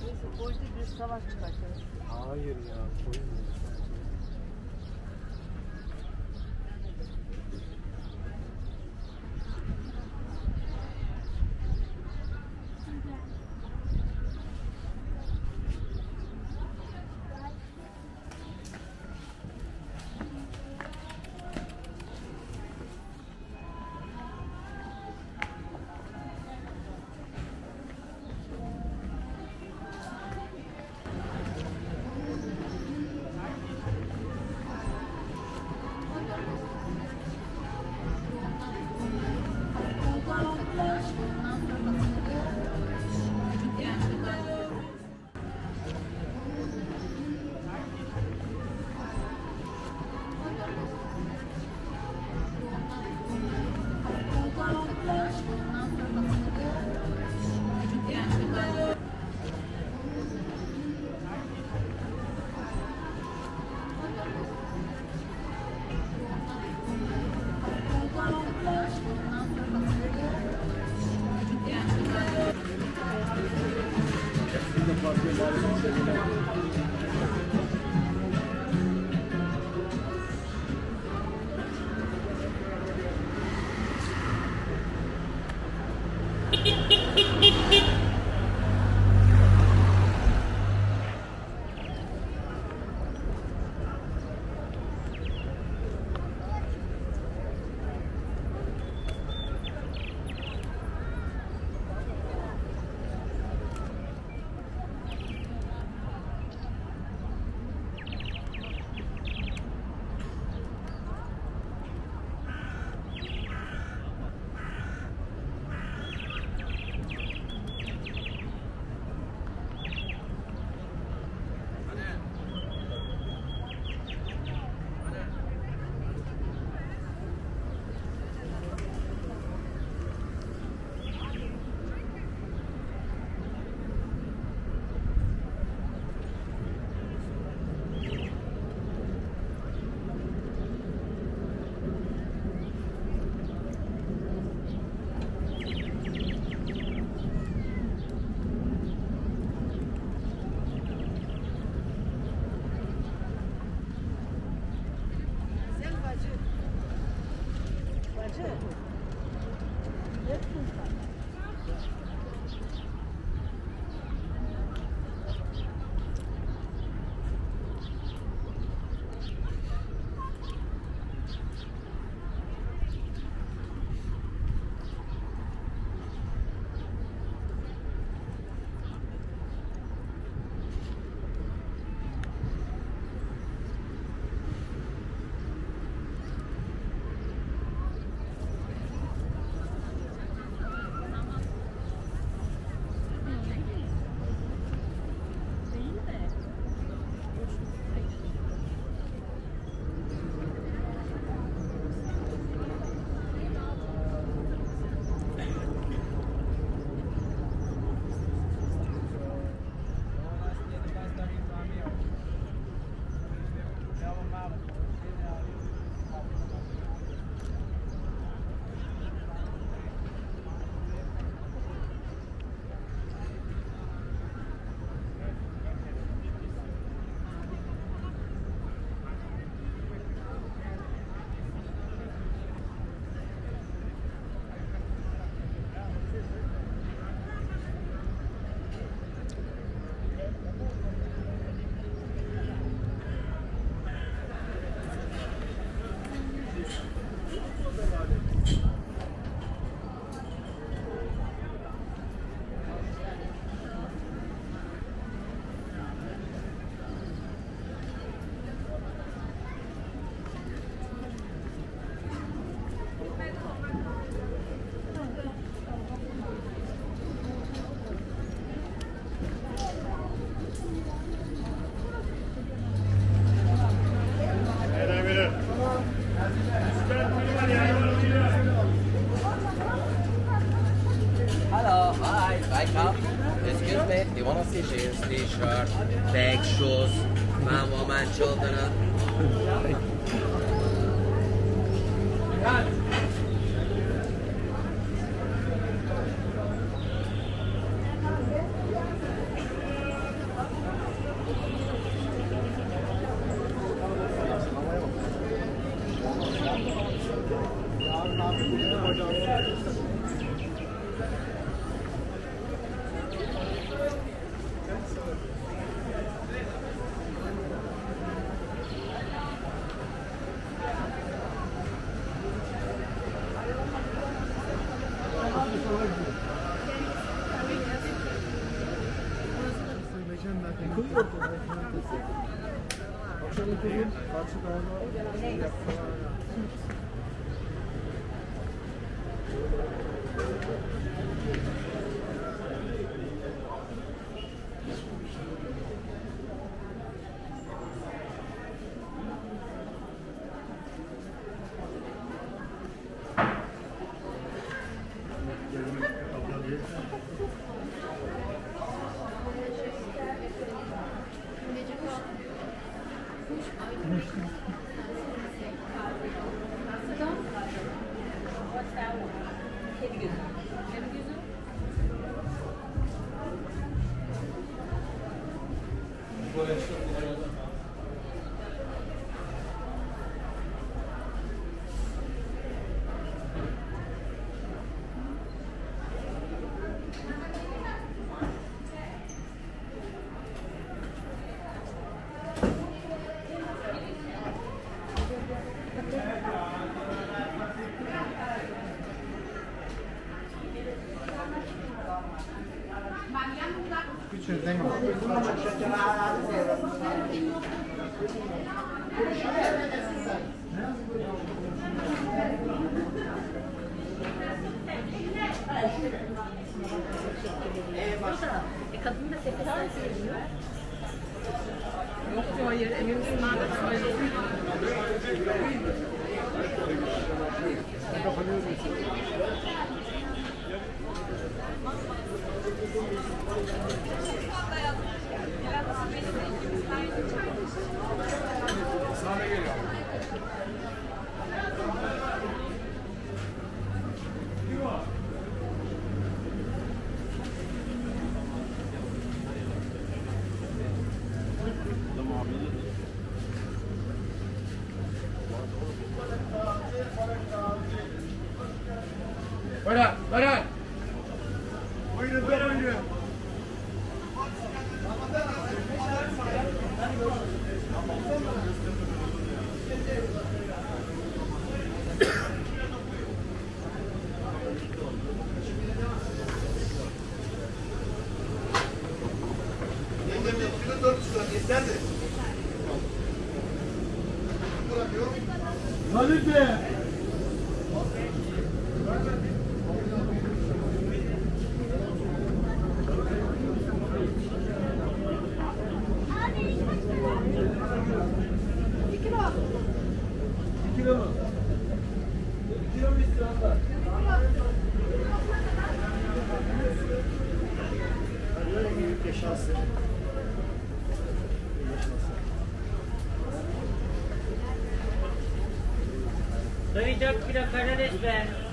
Neyse koydu bir savaş çıkartalım. Hayır ya koymuyor. That's it. Excuse me, you want to see jeans, t-shirt, bag, shoes, man, woman, children? Ugyanaz. ます。ドイドッキのからです。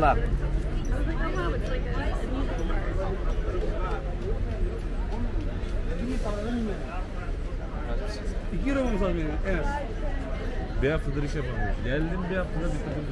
Bar. İki euro mu sanıyor? Evet. Bir haftadır iş yapamıyoruz. Geldim bir haftada bitirdim.